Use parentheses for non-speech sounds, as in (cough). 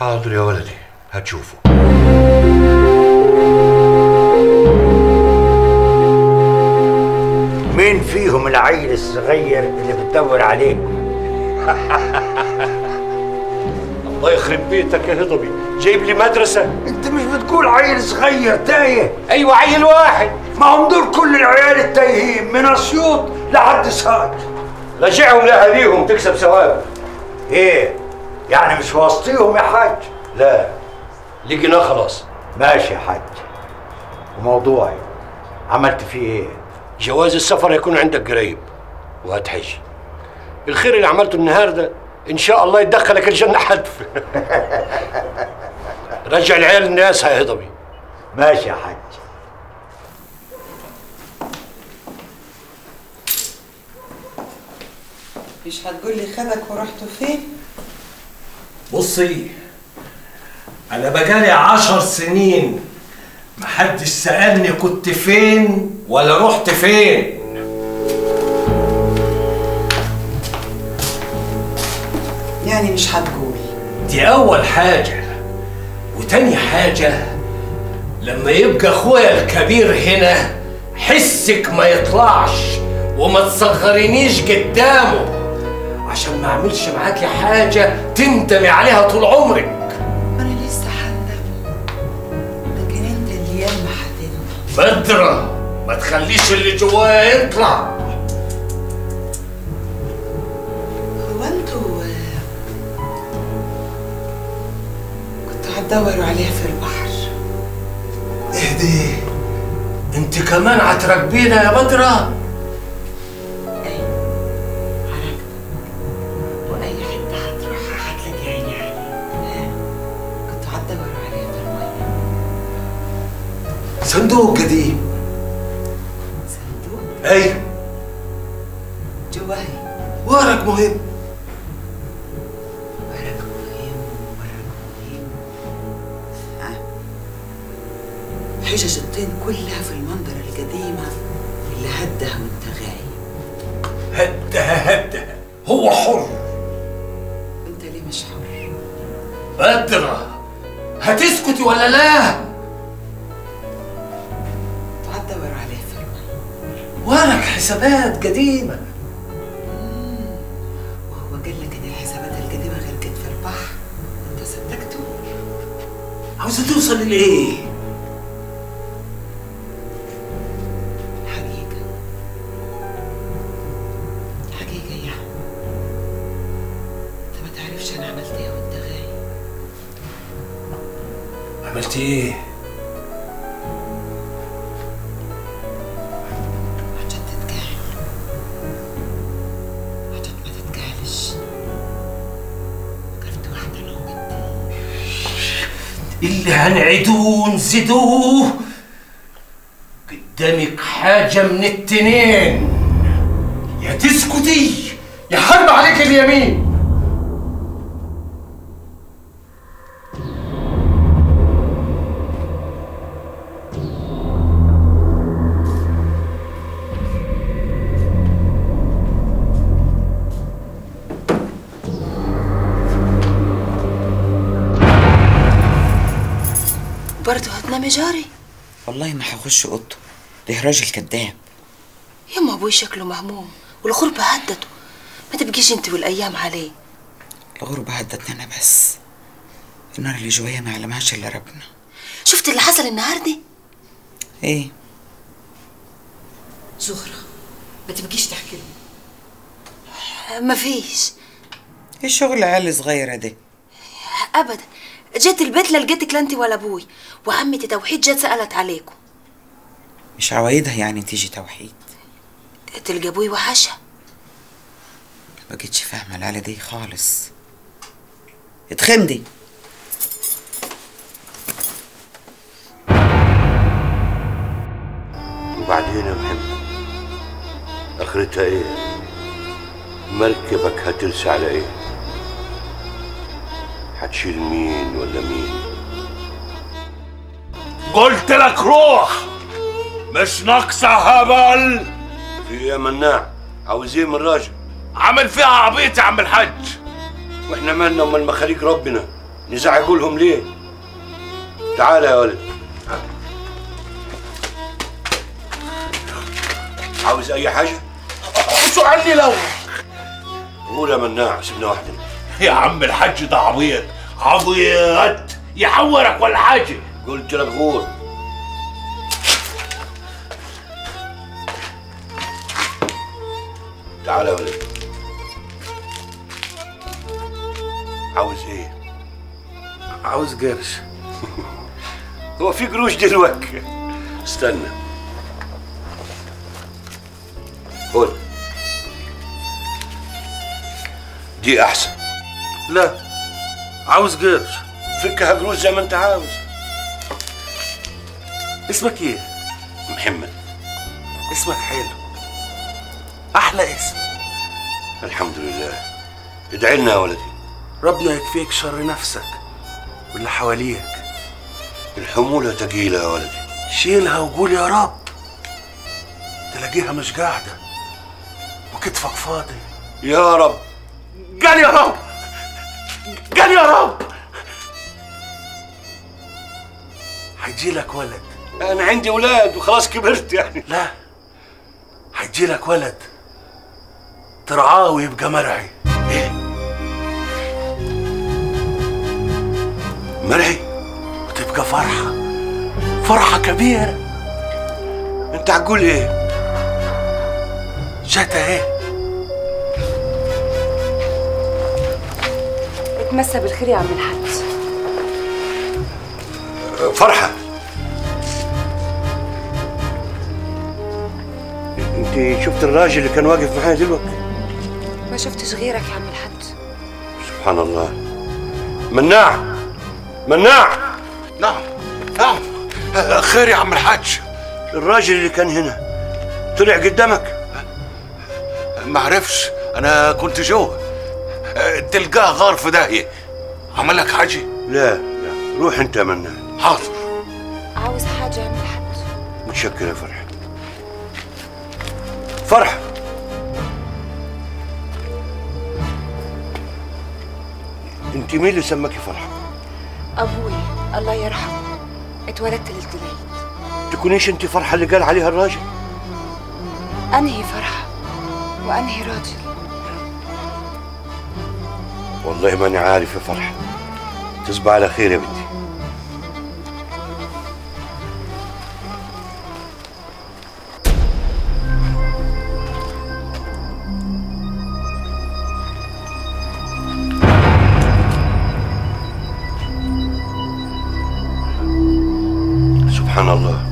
حاضر يا ولدي هتشوفه. مين فيهم العيل الصغير اللي بتدور عليه؟ (laughs) الله يخرب بيتك يا هضبي. جايب لي مدرسة؟ انت مش بتقول عيل صغير تايه؟ أيوه عيل واحد. ما هم دول كل العيال التايهين من أسيوط لحد ساد رجعهم لاهاليهم تكسب ثواب. إيه؟ يعني مش واسطيهم يا حاج؟ لا. لقيناه خلاص. ماشي يا حاج. وموضوعي عملت فيه إيه؟ جواز السفر هيكون عندك قريب وهتحج. الخير اللي عملته النهارده إن شاء الله يدخلك الجنة حتف (laughs) رجع العيال الناس يا هضبي ماشي يا حاج. مش هتقول لي خدك ورحتوا فين؟ بصي أنا بقالي عشر سنين محدش سألني كنت فين ولا رحت فين. يعني مش هتقول دي أول حاجة. وتاني حاجة لما يبقى أخويا الكبير هنا حسك ما يطلعش وما تصغرينيش قدامه. عشان ما اعملش معاكي حاجة تندمي عليها طول عمرك. أنا لسه هندم لكن أنت اللي ياما هتندم بدرة. ما تخليش اللي جوايا يطلع. هو أنتوا كنتوا هتدوروا عليها في البحر؟ اهدي. انت كمان هتراقبينا يا بدرة. صندوق قديم. صندوق؟ أيوه جواهي ورق مهم. ورق مهم ورق مهم. ها حجج الطين كلها في المنظرة القديمة اللي هدها وانت غايب هدها هدها. هو حر. أنت ليه مش حر؟ بدرة. هتسكتي ولا لا؟ حسابات قديمة. وهو قال لك إن الحسابات القديمة البحر. أنت صدقته؟ عاوزة توصل لإيه؟ حقيقة. حقيقة يا عم. أنت ما تعرفش أنا عملت إيه وأنت غايب. عملت إيه؟ اللي هنعيدوه ونزيدوه قدامك حاجة من التنين. يا تسكتي يا حرب عليك اليمين. هتنامي جاري. والله ما هخش اوضته ده راجل كذاب. يما أبوي شكله مهموم. والغربة هدته. ما تبقيش أنت والأيام عليه. الغربة هدتني أنا بس. النار اللي جوايا ما يعلمهاش إلا ربنا. شفت اللي حصل النهارده؟ إيه؟ زهرة ما تبقيش تحكي له مفيش إيه شغل عيال صغيرة ده ابدا. جيت البيت لا لقيتك لا انت ولا أبوي وعمتي توحيد جت سألت عليكم مش عوايدها يعني تيجي توحيد؟ تلقى أبوي وحشها ما بقتش فاهمة العيلة دي خالص. اتخمدي وبعدين يا محمد آخرتها إيه؟ مركبك هترسى على إيه؟ هتشيل مين ولا مين؟ قلت لك روح! مش ناقصة هبل! في إيه يا مناع؟ عاوز إيه من راجل؟ عامل فيها عبيط يا عم الحاج! وإحنا مالنا امال مخاليق ربنا؟ نزعجوا لهم ليه؟ تعال يا ولد. عاوز أي حاجة؟ شو عني لو قول يا مناع سيبنا وحدنا يا عم الحاج ده عبيط. عبيط. يحورك ولا حاجة؟ قلت لك غور تعال يا ولد. عاوز إيه؟ عاوز قرش. (laughs) هو في قروش دلوقتي. استنى. خد دي أحسن. لا. عاوز قرش فكها قروش زي ما انت عاوز. اسمك إيه؟ محمد. اسمك حلو. أحلى اسم. الحمد لله. ادعي لنا يا ولدي. ربنا يكفيك شر نفسك واللي حواليك. الحمولة تقيلة يا ولدي. شيلها وقول يا رب. تلاقيها مش قاعدة. وكتفك فاضي. يا رب. قال يا رب. قال يا رب! هيجي لك ولد. أنا عندي أولاد وخلاص كبرت يعني. لا. هيجي لك ولد. ترعاه ويبقى مرعي إيه؟ مرعي. وتبقى فرحة. فرحة كبيرة. أنت هتقول إيه؟ جت اهي اتمسى بالخير يا عم الحاج. فرحة. انت شفت الراجل اللي كان واقف معايا دلوقتي؟ ما شفتش غيرك يا عم الحاج. سبحان الله. مناع. مناع. نعم. نعم. خير يا عم الحاج. الراجل اللي كان هنا طلع قدامك؟ ما عرفش. أنا كنت جوه. تلقاه غار في داهية. عمل لك حاجة؟ لا لا. روح انت يا مناع حاضر. عاوز حاجة يا الحاج متشكر يا فرحة فرحة انت مين اللي سماكي فرحة؟ أبوي الله يرحمه. اتولدت ليلة العيد تكونيش انت فرحة اللي قال عليها الراجل؟ أنهي فرحة وأنهي راجل؟ والله ماني عارف يا فرحة تصبح على خير يا بنتي. سبحان الله.